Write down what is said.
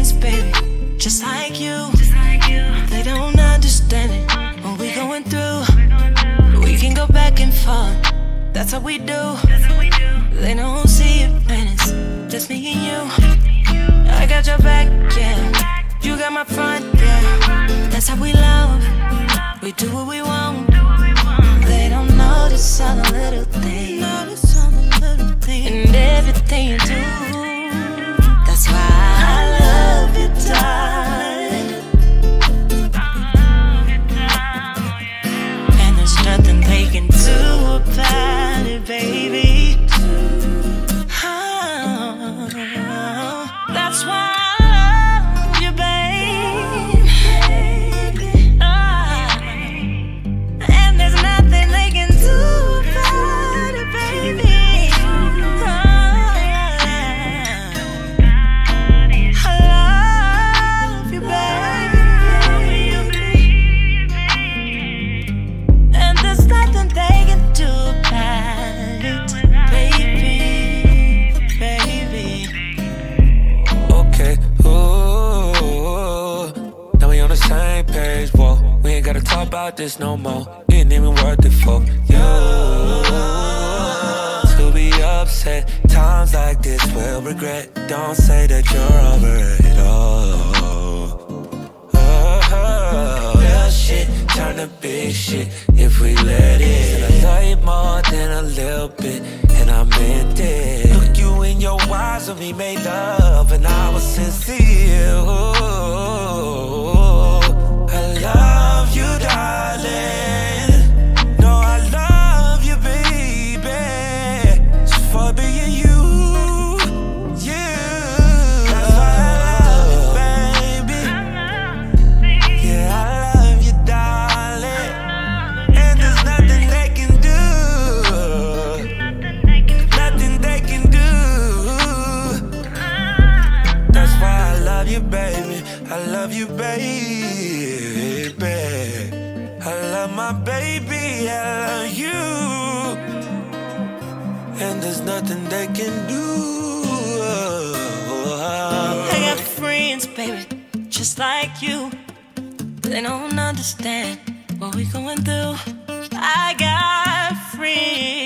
just like you. They don't understand it what we going through. We can go back and forth, that's how we do. They don't see it when it's just me and you. I got your back, yeah. You got my front, yeah. That's how we love. On the same page, whoa. We ain't gotta talk about this no more. It ain't even worth it for you. To be upset, times like this will regret. Don't say that you're over it all. Uh-huh. Oh, little shit turn to big shit if we let it. Said I love you more than a little bit, and I meant it. Look you in your eyes when we made love, and I was sincere. I you, baby. I love my baby. I love you. And there's nothing they can do. I got friends, baby, just like you. They don't understand what we're going through. I got friends.